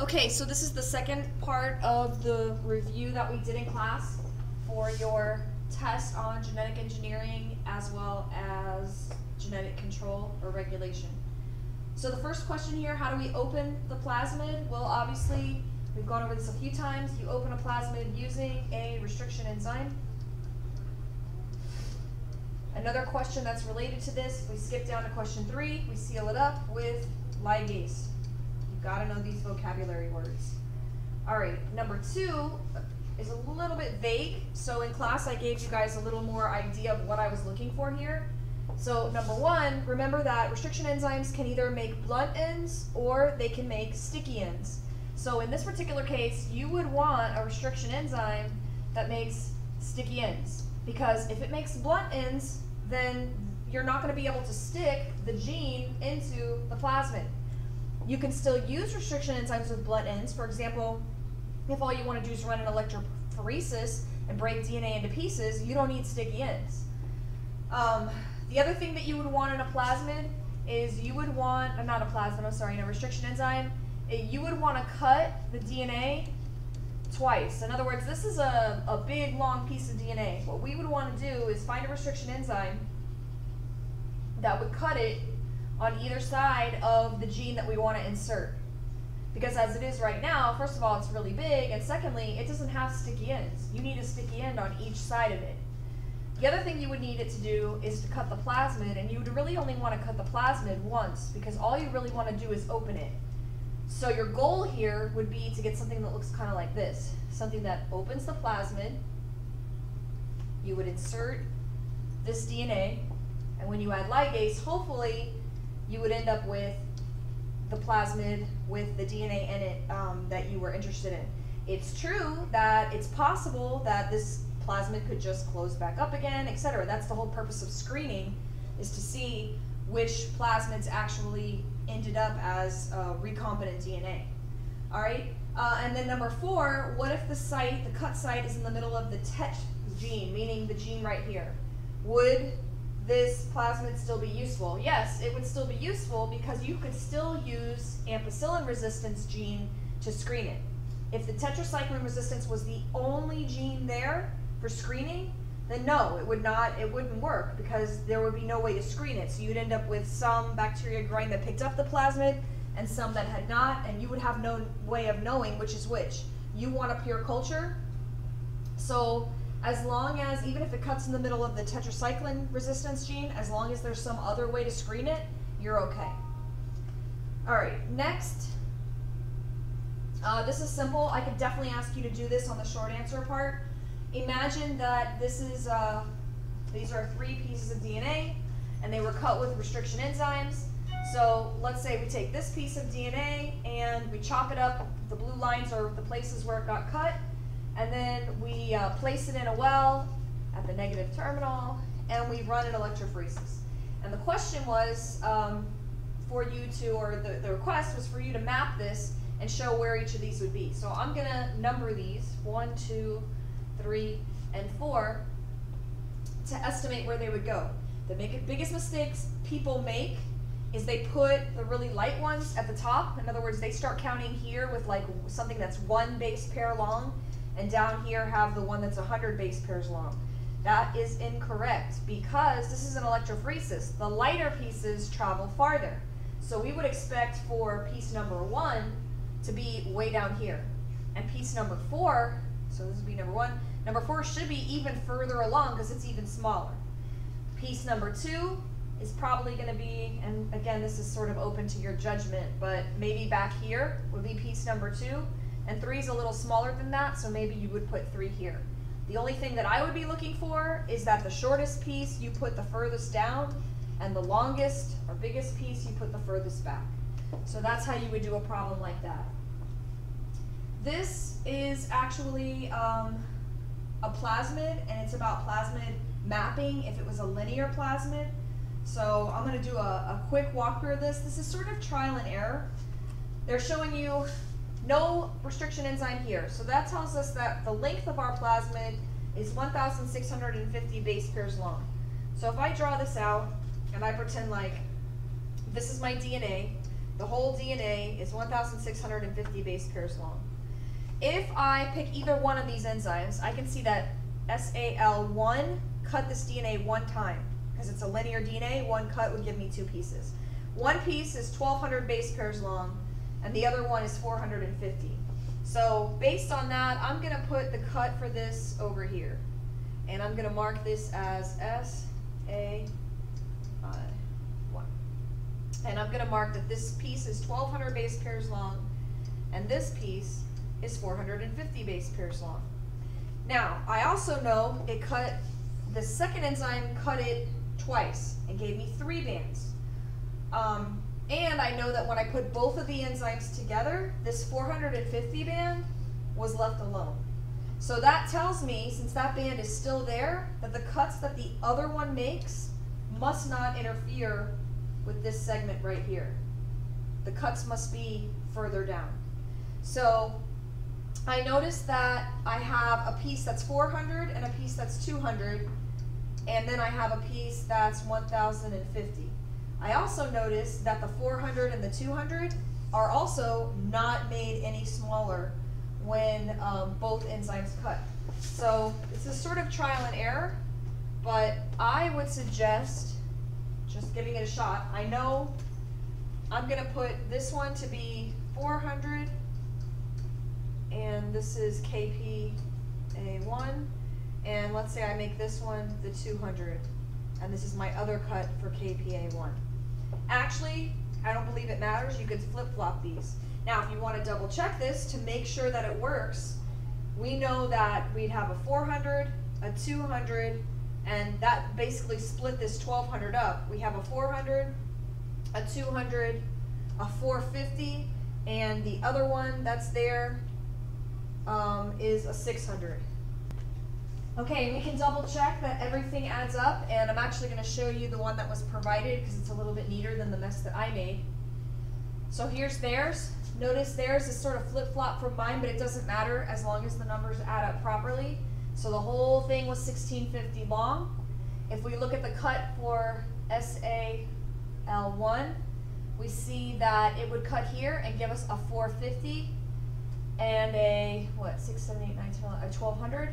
Okay, so this is the second part of the review that we did in class for your test on genetic engineering as well as genetic control or regulation. So the first question here, how do we open the plasmid? Well, obviously, we've gone over this a few times. You open a plasmid using a restriction enzyme. Another question that's related to this, we skip down to question three, we seal it up with ligase. You've got to know these vocabulary words. All right, number two is a little bit vague. So in class, I gave you guys a little more idea of what I was looking for here. So number one, remember that restriction enzymes can either make blunt ends or they can make sticky ends. So in this particular case, you would want a restriction enzyme that makes sticky ends. Because if it makes blunt ends, then you're not going to be able to stick the gene into the plasmid. You can still use restriction enzymes with blunt ends. For example, if all you want to do is run an electrophoresis and break DNA into pieces, you don't need sticky ends. Um, the other thing that you would want in a plasmid is you would want, uh, not a plasmid, I'm sorry, in a restriction enzyme, uh, you would want to cut the DNA twice. In other words, this is a, a big, long piece of DNA. What we would want to do is find a restriction enzyme that would cut it on either side of the gene that we want to insert. Because as it is right now, first of all, it's really big, and secondly, it doesn't have sticky ends. You need a sticky end on each side of it. The other thing you would need it to do is to cut the plasmid, and you would really only want to cut the plasmid once, because all you really want to do is open it. So your goal here would be to get something that looks kind of like this. Something that opens the plasmid. You would insert this DNA, and when you add ligase, hopefully end up with the plasmid with the DNA in it um, that you were interested in. It's true that it's possible that this plasmid could just close back up again, etc. That's the whole purpose of screening, is to see which plasmids actually ended up as uh, recombinant DNA. All right, uh, and then number four, what if the site, the cut site, is in the middle of the TET gene, meaning the gene right here? Would this plasmid still be useful? Yes, it would still be useful because you could still use ampicillin resistance gene to screen it. If the tetracycline resistance was the only gene there for screening, then no, it would not, it wouldn't work because there would be no way to screen it. So you'd end up with some bacteria growing that picked up the plasmid and some that had not, and you would have no way of knowing which is which. You want a pure culture, so as long as, even if it cuts in the middle of the tetracycline resistance gene, as long as there's some other way to screen it, you're okay. All right, next. Uh, this is simple. I could definitely ask you to do this on the short answer part. Imagine that this is, uh, these are three pieces of DNA, and they were cut with restriction enzymes. So let's say we take this piece of DNA and we chop it up. The blue lines are the places where it got cut. And then we uh, place it in a well at the negative terminal, and we run an electrophoresis. And the question was um, for you to, or the, the request was for you to map this and show where each of these would be. So I'm going to number these, one, two, three, and four, to estimate where they would go. The biggest mistakes people make is they put the really light ones at the top. In other words, they start counting here with like something that's one base pair long, and down here have the one that's 100 base pairs long. That is incorrect because this is an electrophoresis. The lighter pieces travel farther. So we would expect for piece number one to be way down here. And piece number four, so this would be number one, number four should be even further along because it's even smaller. Piece number two is probably going to be, and again, this is sort of open to your judgment, but maybe back here would be piece number two. And three is a little smaller than that, so maybe you would put three here. The only thing that I would be looking for is that the shortest piece you put the furthest down, and the longest or biggest piece you put the furthest back. So that's how you would do a problem like that. This is actually um, a plasmid, and it's about plasmid mapping if it was a linear plasmid. So I'm going to do a, a quick walkthrough of this. This is sort of trial and error. They're showing you no restriction enzyme here. So that tells us that the length of our plasmid is 1,650 base pairs long. So if I draw this out and I pretend like this is my DNA, The whole DNA is 1,650 base pairs long. If I pick either one of these enzymes, I can see that SAL1 cut this DNA one time. Because it's a linear DNA, one cut would give me two pieces. One piece is 1,200 base pairs long, and the other one is 450. So based on that, I'm going to put the cut for this over here. And I'm going to mark this as SA1. And I'm going to mark that this piece is 1,200 base pairs long, and this piece is 450 base pairs long. Now, I also know it cut, the second enzyme cut it twice and gave me three bands. Um, and I know that when I put both of the enzymes together, this 450 band was left alone. So that tells me, since that band is still there, that the cuts that the other one makes must not interfere with this segment right here. The cuts must be further down. So I noticed that I have a piece that's 400 and a piece that's 200, and then I have a piece that's 1050. I also noticed that the 400 and the 200 are also not made any smaller when um, both enzymes cut. So it's a sort of trial and error, but I would suggest just giving it a shot. I know I'm going to put this one to be 400 and this is KPA1 and let's say I make this one the 200 and this is my other cut for KPA1. Actually, I don't believe it matters. You could flip-flop these. Now, if you want to double check this to make sure that it works, we know that we'd have a 400, a 200, and that basically split this 1200 up. We have a 400, a 200, a 450, and the other one that's there um, is a 600. Okay, we can double check that everything adds up, and I'm actually going to show you the one that was provided because it's a little bit neater than the mess that I made. So here's theirs. Notice theirs is sort of flip-flop from mine, but it doesn't matter as long as the numbers add up properly. So the whole thing was 1650 long. If we look at the cut for SAL1, we see that it would cut here and give us a 450 and a, what, 6, 7, 8, 9, 10, 11, a 1200.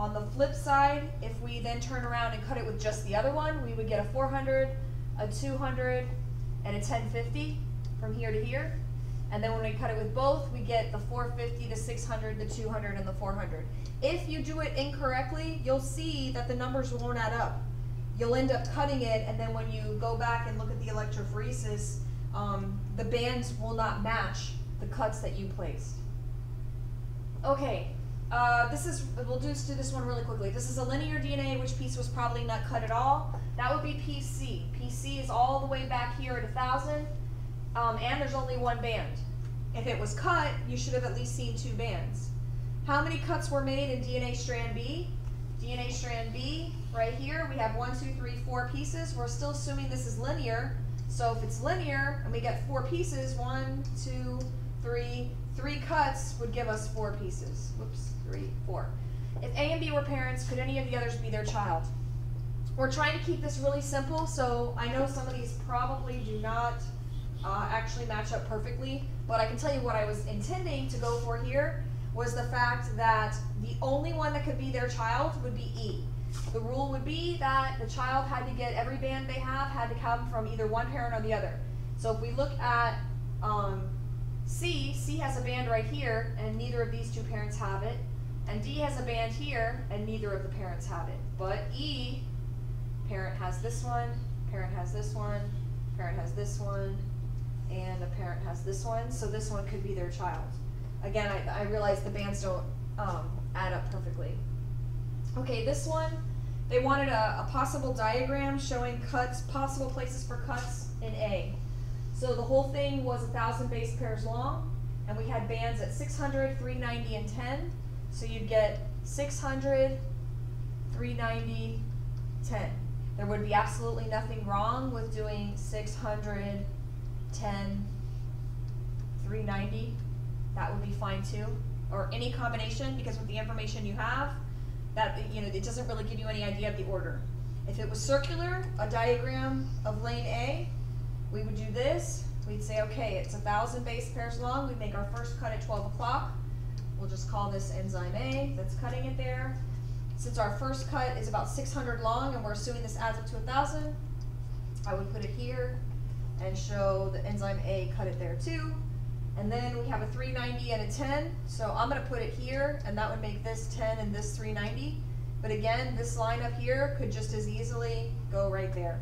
On the flip side, if we then turn around and cut it with just the other one, we would get a 400, a 200, and a 1050 from here to here. And then when we cut it with both, we get the 450, the 600, the 200, and the 400. If you do it incorrectly, you'll see that the numbers won't add up. You'll end up cutting it, and then when you go back and look at the electrophoresis, um, the bands will not match the cuts that you placed. Okay, uh, this is, we'll just do this one really quickly. This is a linear DNA, which piece was probably not cut at all. That would be PC. PC is all the way back here at 1,000, um, and there's only one band. If it was cut, you should have at least seen two bands. How many cuts were made in DNA strand B? DNA strand B, right here, we have one, two, three, four pieces. We're still assuming this is linear. So if it's linear and we get four pieces, one, two, three, three cuts would give us four pieces. Whoops, three, four. If A and B were parents, could any of the others be their child? We're trying to keep this really simple, so I know some of these probably do not uh, actually match up perfectly, but I can tell you what I was intending to go for here was the fact that the only one that could be their child would be E. The rule would be that the child had to get every band they have had to come from either one parent or the other. So if we look at um, C, C has a band right here, and neither of these two parents have it. And D has a band here, and neither of the parents have it. But E, parent has this one, parent has this one, parent has this one, and a parent has this one. So this one could be their child. Again, I, I realize the bands don't um, add up perfectly. Okay, this one, they wanted a, a possible diagram showing cuts, possible places for cuts in A. So the whole thing was thousand base pairs long, and we had bands at 600, 390, and 10. So you'd get 600, 390, 10. There would be absolutely nothing wrong with doing 600, 10, 390. That would be fine too. Or any combination, because with the information you have, that you know, it doesn't really give you any idea of the order. If it was circular, a diagram of lane A, we would do this, we'd say, okay, it's a thousand base pairs long, we make our first cut at twelve o'clock. We'll just call this enzyme A, that's cutting it there. Since our first cut is about six hundred long and we're assuming this adds up to a thousand, I would put it here and show the enzyme A cut it there too. And then we have a three ninety and a ten, so I'm gonna put it here, and that would make this ten and this three ninety. But again, this line up here could just as easily go right there.